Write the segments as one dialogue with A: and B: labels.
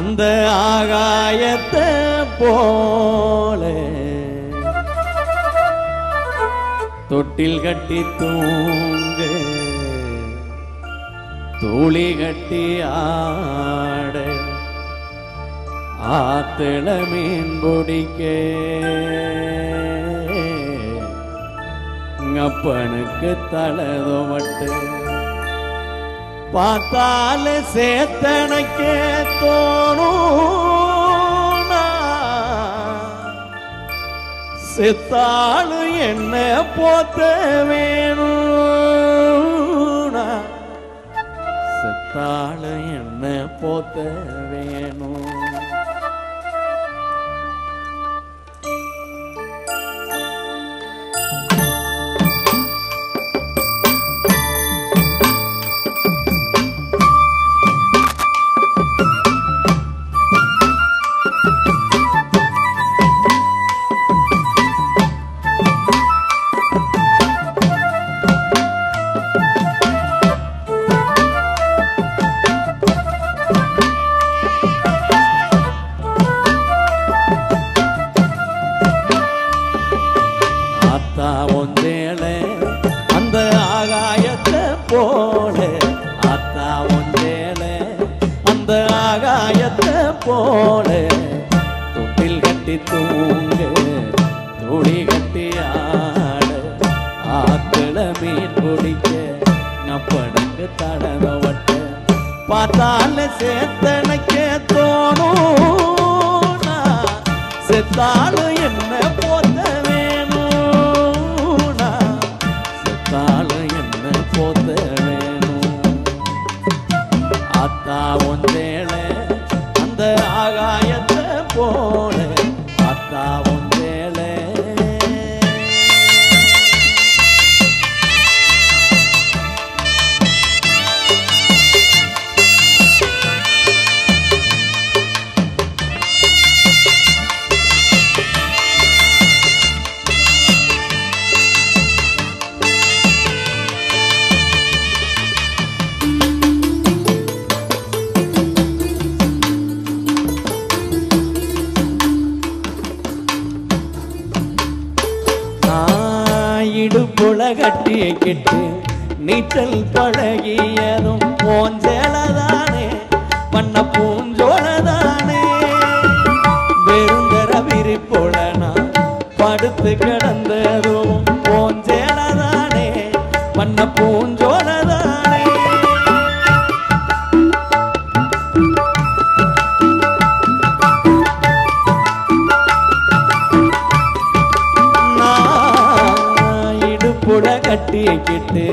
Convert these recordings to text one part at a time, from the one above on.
A: அந்த ஆகாயத்தை போல. தொட்டில் கட்டி தூங்க தூளி கட்டி ஆட ஆத்தில மீன் பிடிக்க. அப்பனுக்கு தலதுமட்டு பார்த்தால சேத்தனக்கே தோணும் செத்தாலும் என்ன போத்த வேணும் செத்தாலும் என்ன போத்த வேணும் கட்டி தூங்க துணி கட்டி ஆட ஆத்துல மீன் பிடிக்க நப்படங்கு தடத வட்ட. பார்த்தால சேத்தனைக்க தோணும் செத்தாலும் என்ன போத்த வேணும் செத்தாலும் என்ன போத்த வேணும். அந்த ஆகாயத்தை போ நான் இடுப்புல நீச்சல் பழகியதும் போஞ்சலதானே பண்ண பூஞ்சோலதானே வெறுந்தர விரிப்புல நான் படுத்து கிடந்ததும் இடுப்புட கட்டிக்கிட்டு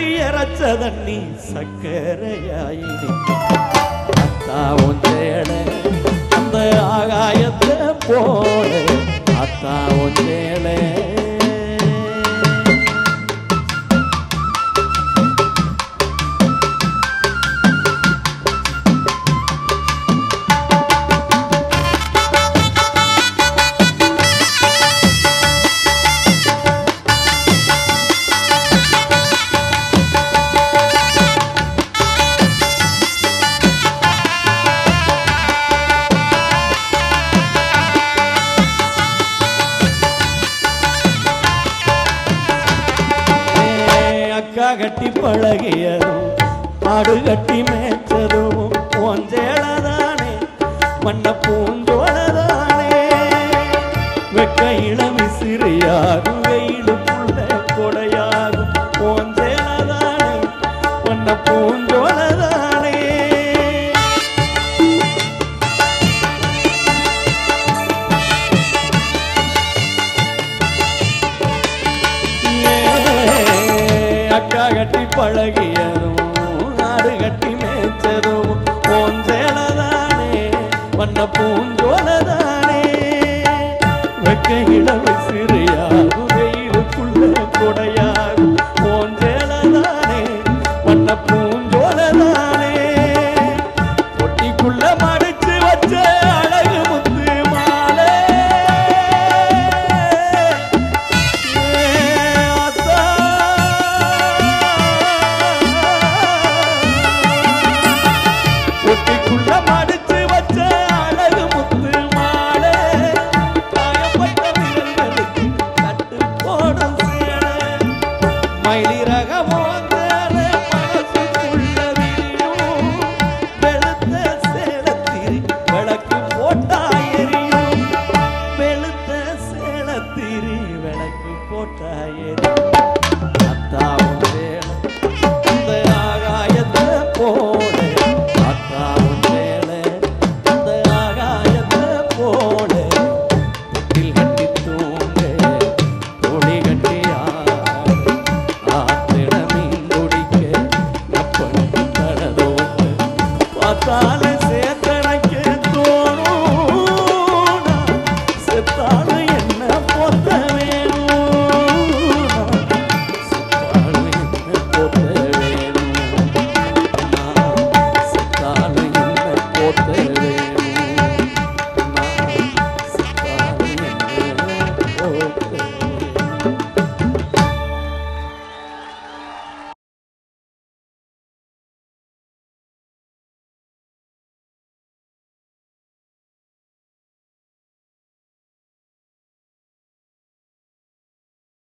A: கட்டி இறச்ச தண்ணி சக்கரையாயினி அத்தா ஒன்றேட அந்த ஆகாயத்தை போல அத்தா ஒன்றேட கட்டி பழகியதும் ஆடு கட்டி மேய்ச்சதும் ஒஞ்சேளதானே மண்ண பூஞ்சோளதானே வெக்கையில விசிறியாகும் பழகியதும் நாடு கட்டி மேய்ச்சதும் ஓன் சேலதானே வண்ண பூந்த மயிலிறகமோ